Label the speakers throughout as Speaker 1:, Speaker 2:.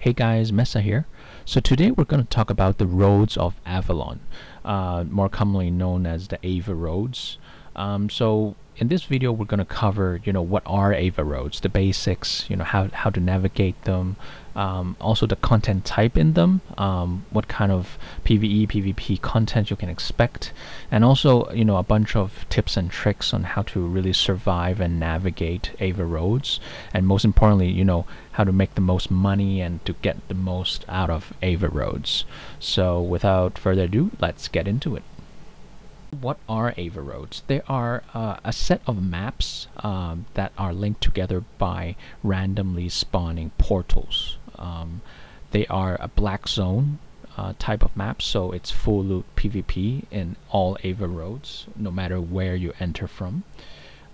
Speaker 1: Hey guys, Mesa here. So today we're going to talk about the roads of Avalon, uh, more commonly known as the Ava roads. Um, so in this video we're going to cover you know what are ava roads the basics you know how, how to navigate them um, also the content type in them um, what kind of pve pvp content you can expect and also you know a bunch of tips and tricks on how to really survive and navigate ava roads and most importantly you know how to make the most money and to get the most out of ava roads. So without further ado let's get into it what are Ava roads? They are uh, a set of maps um, that are linked together by randomly spawning portals. Um, they are a black zone uh, type of map, so it's full loot PvP in all Ava roads, no matter where you enter from.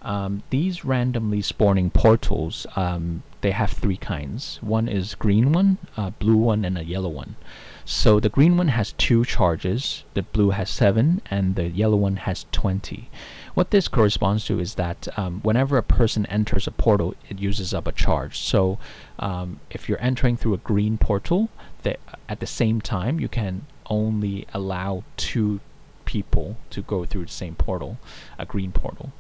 Speaker 1: Um, these randomly spawning portals, um, they have three kinds. One is green one, a blue one, and a yellow one. So the green one has two charges, the blue has seven, and the yellow one has 20. What this corresponds to is that um, whenever a person enters a portal, it uses up a charge. So um, if you're entering through a green portal, at the same time you can only allow two people to go through the same portal, a green portal.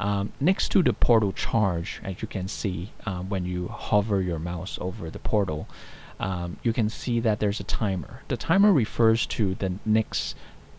Speaker 1: Um, next to the portal charge, as you can see uh, when you hover your mouse over the portal, um, you can see that there's a timer. The timer refers to the next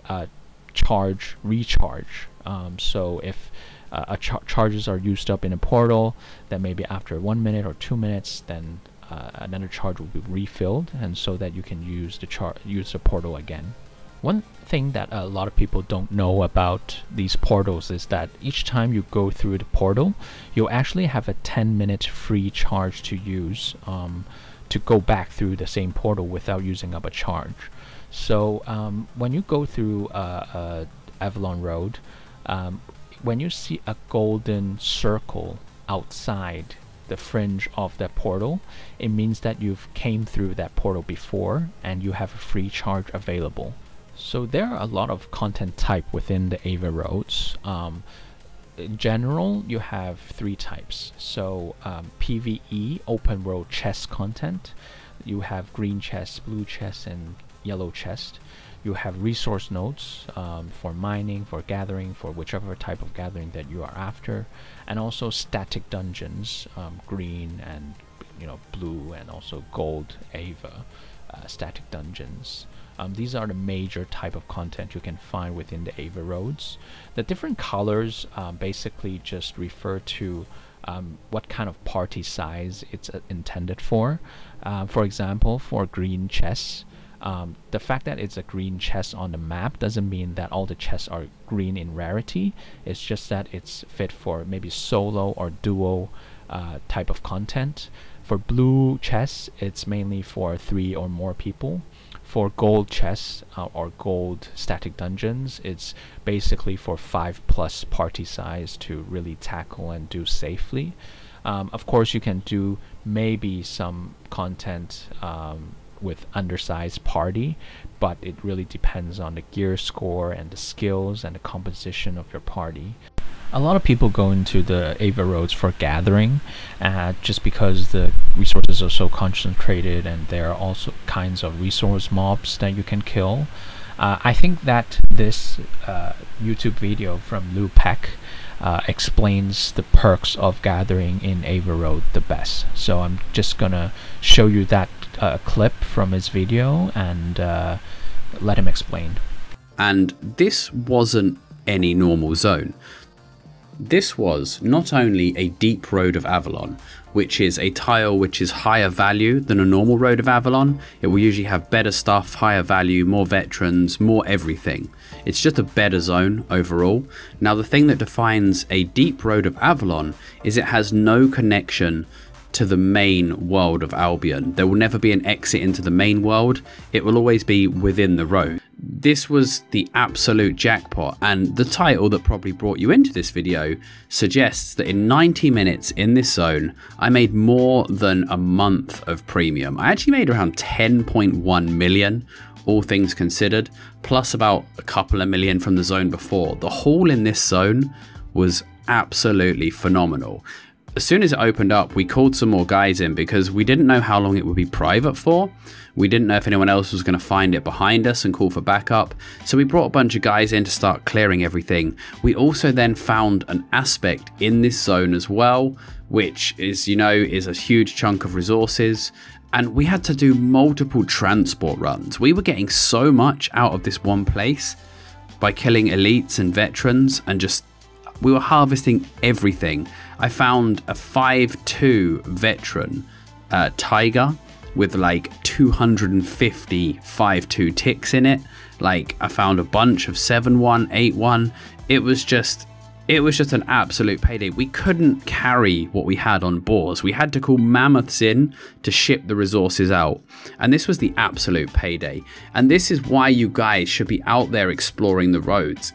Speaker 1: uh, charge recharge. Um, so if uh, char charges are used up in a portal, then maybe after one minute or two minutes, then uh, another charge will be refilled, and so that you can use the char use the portal again. One thing that a lot of people don't know about these portals is that each time you go through the portal, you'll actually have a 10 minute free charge to use. Um, to go back through the same portal without using up a charge. So um, when you go through uh, uh, Avalon Road, um, when you see a golden circle outside the fringe of that portal, it means that you've came through that portal before and you have a free charge available. So there are a lot of content type within the Ava roads. Um, in general, you have three types. So um, PVE, open world chest content. You have green chest, blue chest, and yellow chest. You have resource nodes um, for mining, for gathering, for whichever type of gathering that you are after, and also static dungeons, um, green and you know blue, and also gold Ava uh, static dungeons. Um, these are the major type of content you can find within the Ava roads. The different colors uh, basically just refer to um, what kind of party size it's uh, intended for. Uh, for example, for green chests, um, the fact that it's a green chest on the map doesn't mean that all the chests are green in rarity. It's just that it's fit for maybe solo or duo uh, type of content. For blue chests, it's mainly for three or more people for gold chests uh, or gold static dungeons, it's basically for 5 plus party size to really tackle and do safely. Um, of course, you can do maybe some content um, with undersized party, but it really depends on the gear score and the skills and the composition of your party a lot of people go into the Ava roads for gathering, uh, just because the resources are so concentrated and there are also kinds of resource mobs that you can kill. Uh, I think that this uh, YouTube video from Lou Peck uh, explains the perks of gathering in Ava Road the best. So I'm just gonna show you that uh, clip from his video and uh, let him explain.
Speaker 2: And this wasn't any normal zone. This was not only a deep road of Avalon, which is a tile which is higher value than a normal road of Avalon. It will usually have better stuff, higher value, more veterans, more everything. It's just a better zone overall. Now the thing that defines a deep road of Avalon is it has no connection to the main world of Albion. There will never be an exit into the main world. It will always be within the road this was the absolute jackpot and the title that probably brought you into this video suggests that in 90 minutes in this zone I made more than a month of premium. I actually made around 10.1 million all things considered plus about a couple of million from the zone before. The haul in this zone was absolutely phenomenal as soon as it opened up, we called some more guys in because we didn't know how long it would be private for. We didn't know if anyone else was going to find it behind us and call for backup. So we brought a bunch of guys in to start clearing everything. We also then found an aspect in this zone as well, which is, you know, is a huge chunk of resources. And we had to do multiple transport runs. We were getting so much out of this one place by killing elites and veterans and just we were harvesting everything. I found a 5-2 veteran uh, tiger with like 250 5-2 ticks in it. Like I found a bunch of 7-1, 8-1. It was just it was just an absolute payday. We couldn't carry what we had on boars. We had to call mammoths in to ship the resources out. And this was the absolute payday. And this is why you guys should be out there exploring the roads.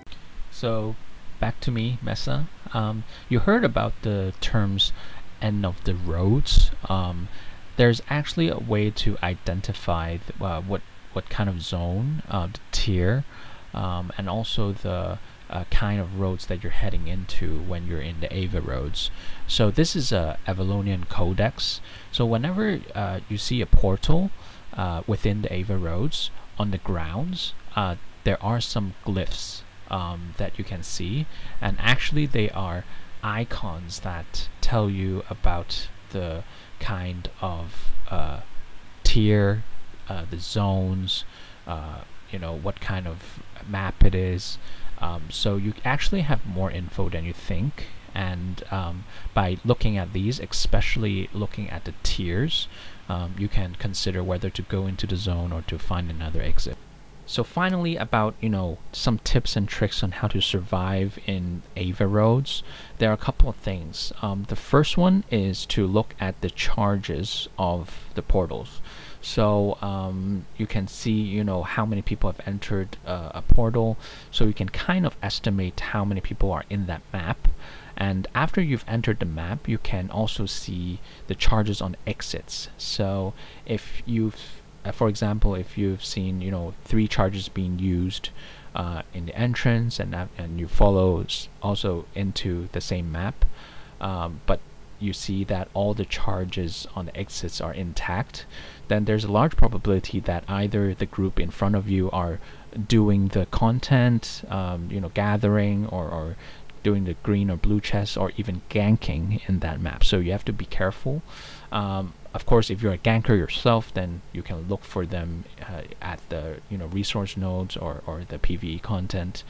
Speaker 1: So back to me, Mesa. Um, you heard about the terms end of the roads. Um, there's actually a way to identify uh, what what kind of zone, uh, the tier, um, and also the uh, kind of roads that you're heading into when you're in the Ava roads. So this is a Avalonian Codex. So whenever uh, you see a portal uh, within the Ava roads on the grounds, uh, there are some glyphs um, that you can see. And actually they are icons that tell you about the kind of uh, tier uh, the zones uh, you know what kind of map it is. Um, so you actually have more info than you think. And um, by looking at these especially looking at the tiers um, you can consider whether to go into the zone or to find another exit so finally about, you know, some tips and tricks on how to survive in Ava roads, there are a couple of things. Um, the first one is to look at the charges of the portals. So um, you can see, you know, how many people have entered uh, a portal. So you can kind of estimate how many people are in that map. And after you've entered the map, you can also see the charges on exits. So if you've for example, if you've seen you know three charges being used uh, in the entrance and and you follow also into the same map, um, but you see that all the charges on the exits are intact, then there's a large probability that either the group in front of you are doing the content, um, you know, gathering or, or doing the green or blue chests or even ganking in that map. So you have to be careful. Um, of course, if you're a ganker yourself, then you can look for them uh, at the you know resource nodes or, or the PVE content.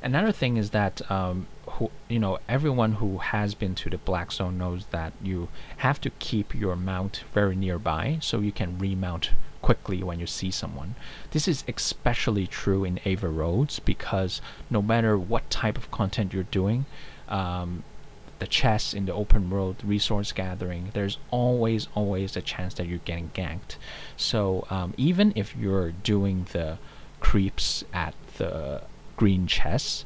Speaker 1: Another thing is that um, who, you know everyone who has been to the black zone knows that you have to keep your mount very nearby so you can remount quickly when you see someone. This is especially true in Ava roads because no matter what type of content you're doing, um, the chests in the open world resource gathering, there's always always a chance that you're getting ganked. So um, even if you're doing the creeps at the green chests,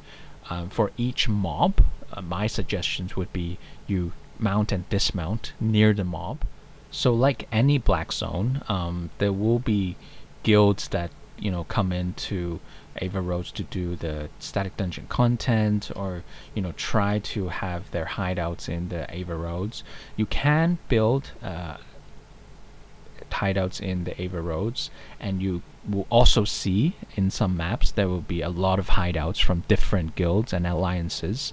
Speaker 1: um, for each mob, uh, my suggestions would be you mount and dismount near the mob so like any black zone, um, there will be guilds that you know come into Ava Roads to do the static dungeon content or you know try to have their hideouts in the Ava Roads. You can build uh, hideouts in the Ava Roads and you will also see in some maps there will be a lot of hideouts from different guilds and alliances.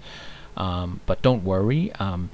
Speaker 1: Um, but don't worry, um,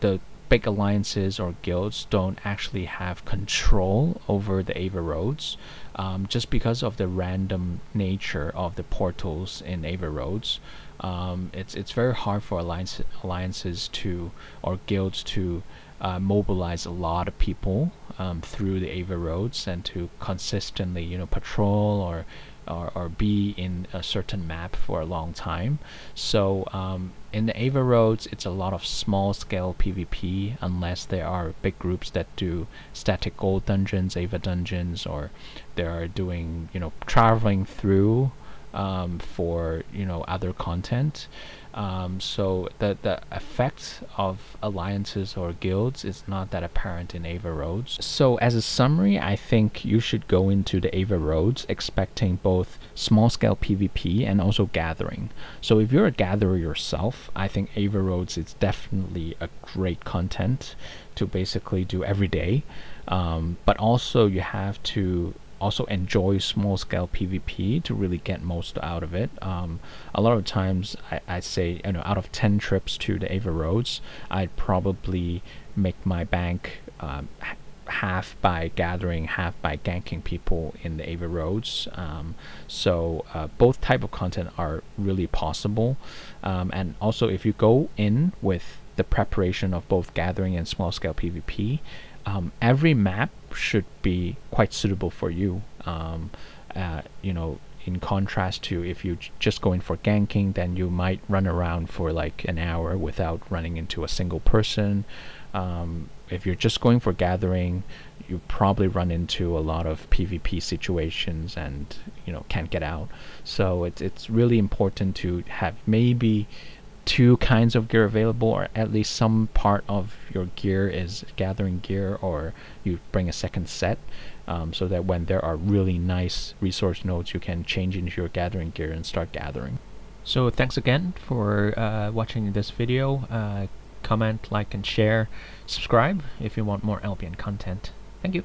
Speaker 1: the big alliances or guilds don't actually have control over the Ava roads um, just because of the random nature of the portals in Ava roads. Um, it's it's very hard for alliance, alliances to or guilds to uh, mobilize a lot of people um, through the Ava roads and to consistently you know patrol or or, or be in a certain map for a long time. So um, in the Ava roads, it's a lot of small scale PvP unless there are big groups that do static gold dungeons, Ava dungeons, or they are doing, you know, traveling through um, for you know other content. Um, so the the effect of alliances or guilds is not that apparent in Ava Roads. So as a summary, I think you should go into the Ava Roads expecting both small scale PvP and also gathering. So if you're a gatherer yourself, I think Ava Roads is definitely a great content to basically do every day. Um, but also you have to also enjoy small scale PvP to really get most out of it. Um, a lot of times, I, I say, you know, out of 10 trips to the Ava Roads, I'd probably make my bank um, half by gathering, half by ganking people in the Ava Roads. Um, so uh, both type of content are really possible. Um, and also, if you go in with the preparation of both gathering and small scale PvP, um, every map should be quite suitable for you. Um, uh, you know, in contrast to if you're just going for ganking, then you might run around for like an hour without running into a single person. Um, if you're just going for gathering, you probably run into a lot of PvP situations and you know can't get out. So it's it's really important to have maybe two kinds of gear available or at least some part of your gear is gathering gear or you bring a second set um, so that when there are really nice resource nodes you can change into your gathering gear and start gathering. So thanks again for uh, watching this video. Uh, comment like and share. Subscribe if you want more Albion content. Thank you